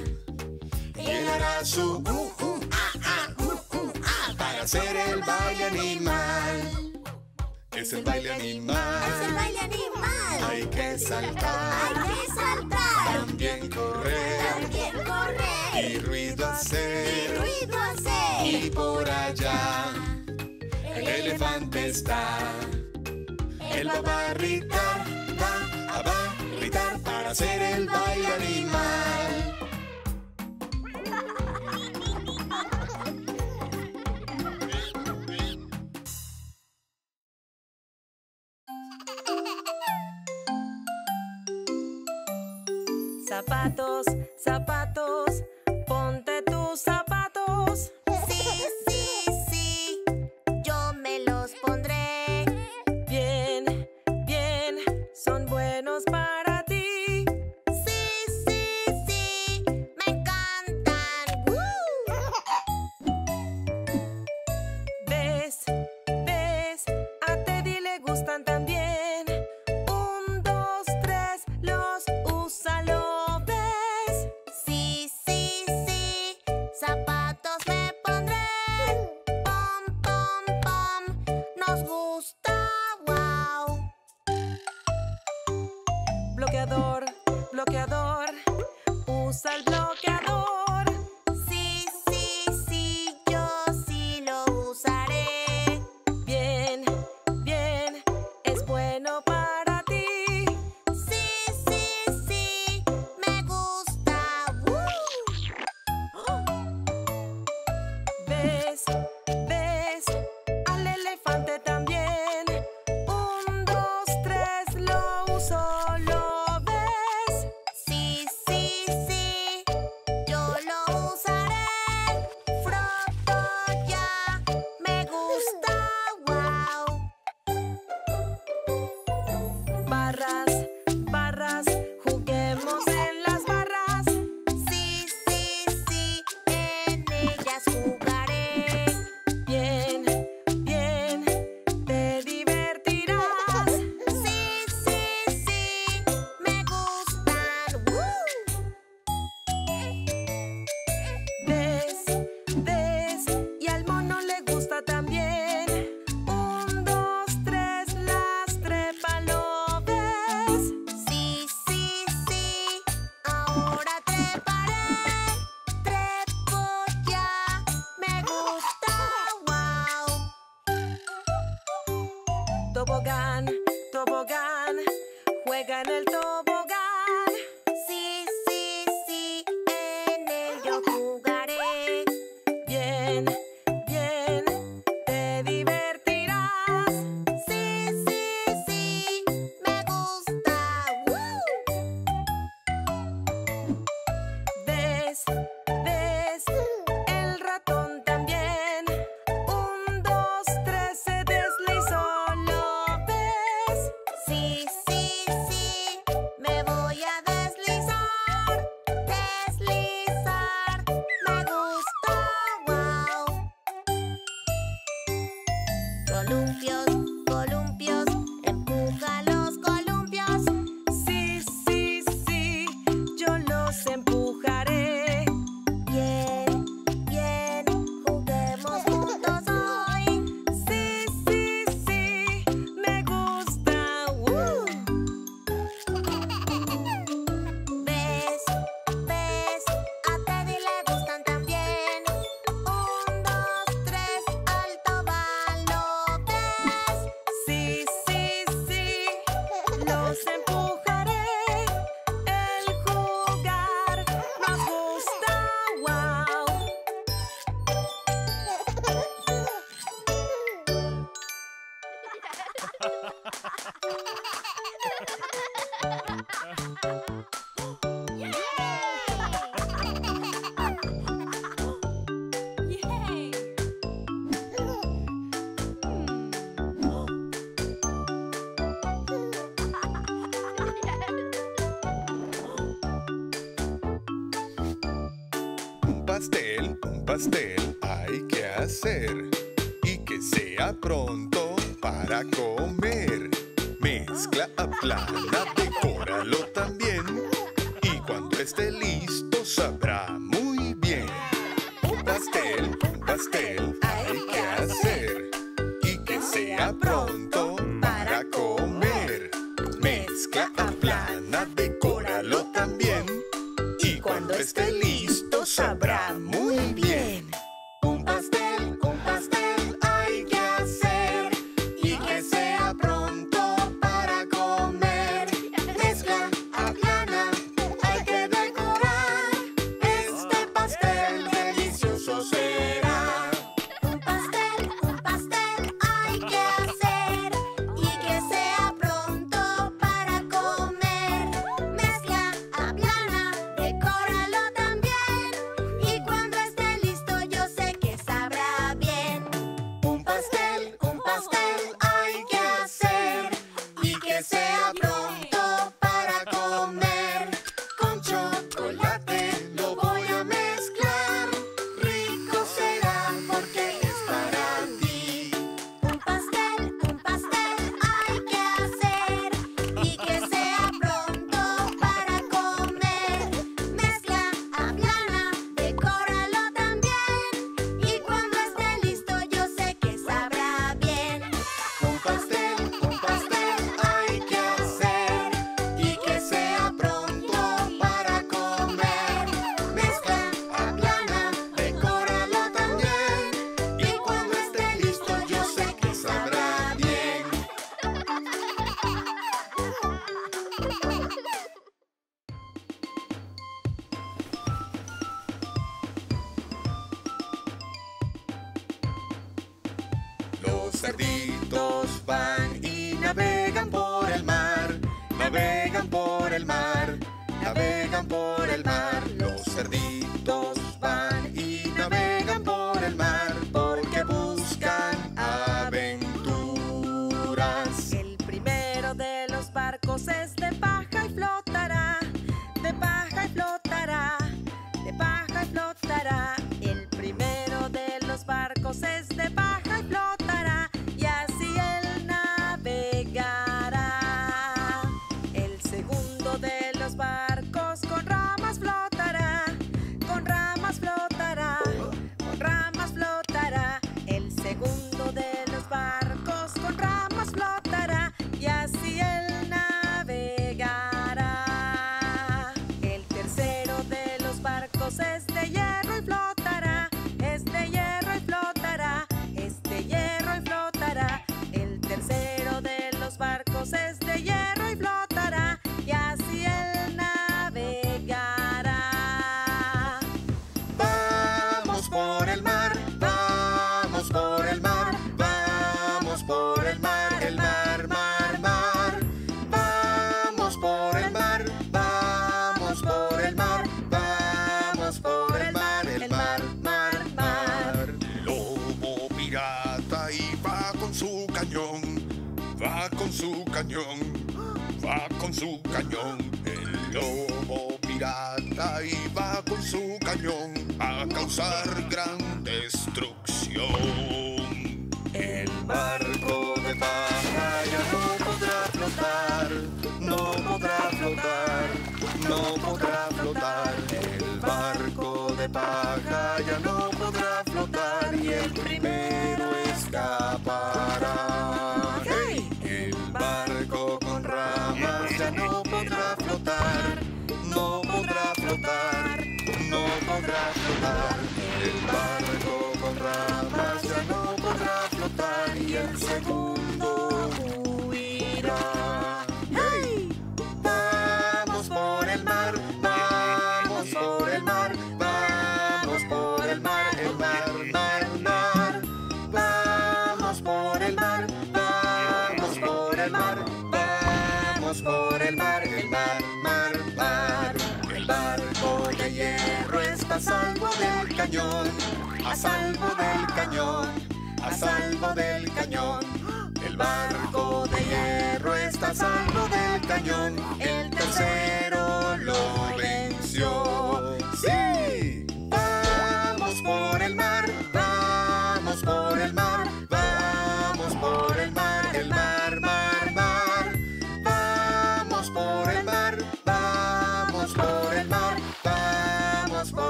Speaker 6: y él hará su uh, uh, ah, ah, uh, uh, ah, para hacer el baile animal. Es el baile animal.
Speaker 5: Es el baile animal.
Speaker 6: Hay que saltar.
Speaker 5: Hay que saltar.
Speaker 6: También correr.
Speaker 5: También correr.
Speaker 6: Y ruido hacer.
Speaker 5: Y ruido hacer.
Speaker 6: Y por allá el elefante está. Él va a barritar, va a barritar para hacer el baile animal.
Speaker 4: Zapatos, zapatos
Speaker 3: understand.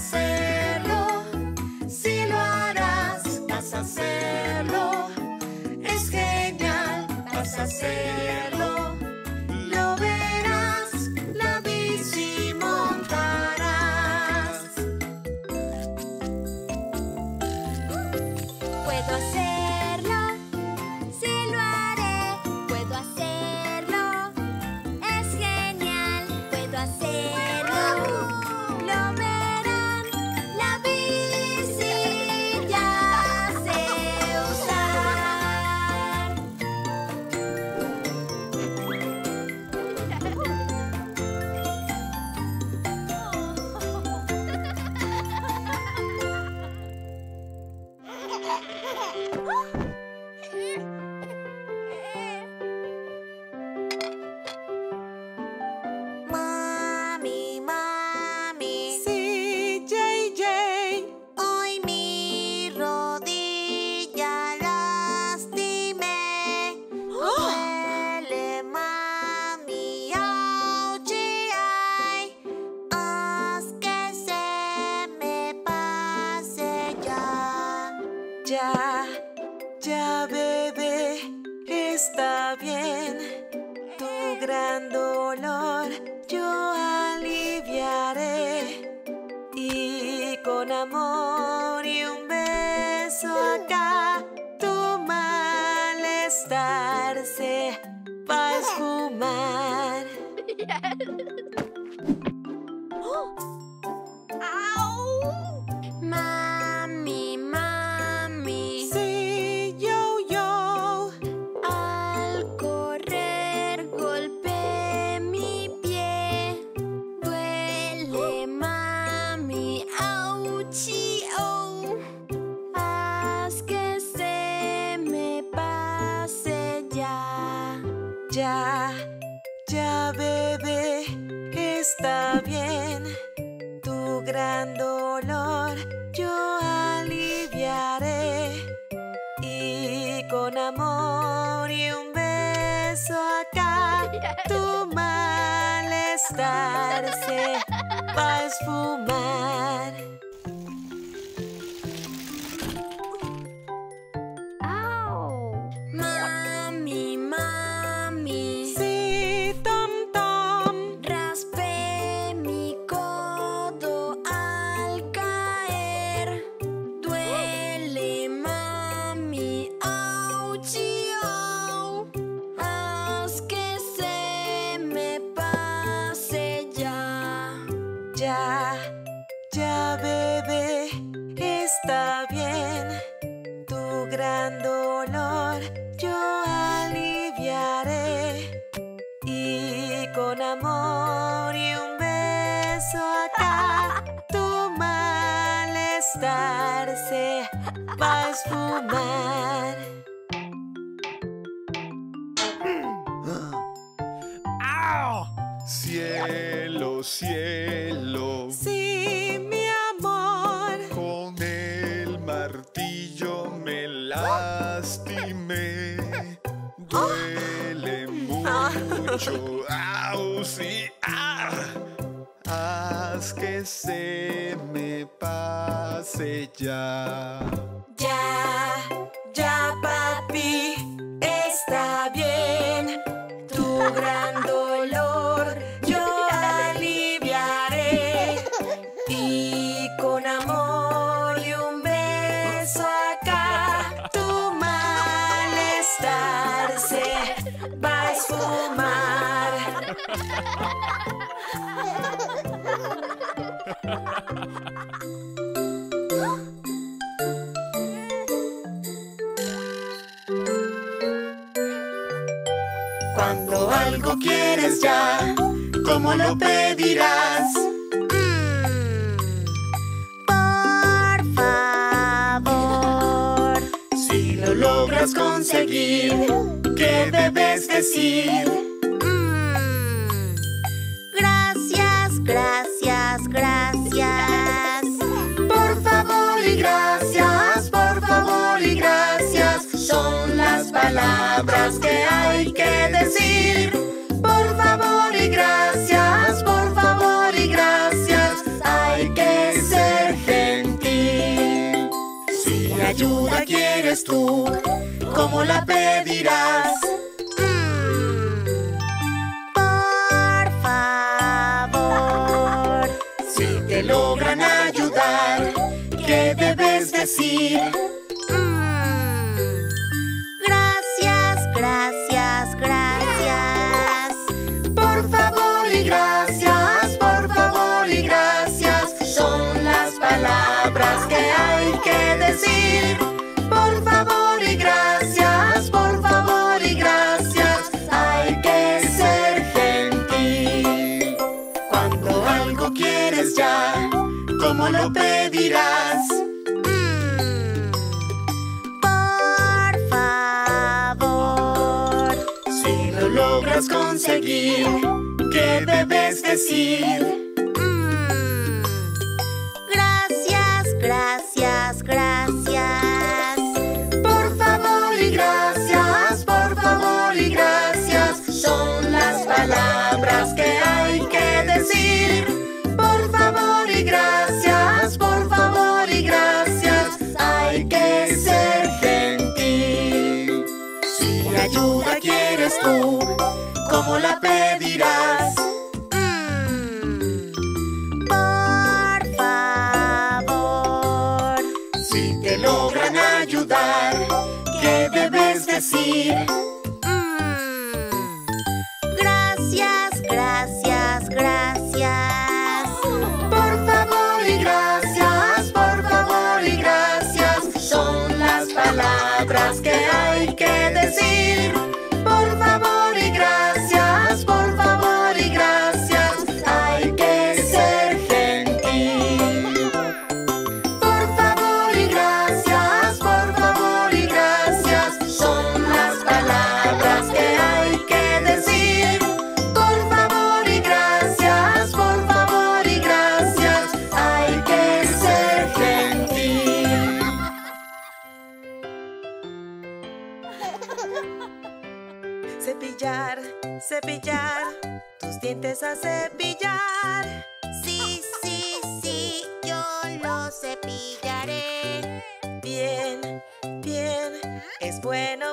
Speaker 3: せ pedirás ya, como lo pedirás.
Speaker 4: Mm, por favor.
Speaker 3: Si lo logras conseguir, ¿qué debes decir? eres tú, ¿cómo la pedirás? see you.
Speaker 4: cepillar, tus dientes a cepillar.
Speaker 9: Sí, sí, sí, yo los cepillaré.
Speaker 4: Bien, bien, es bueno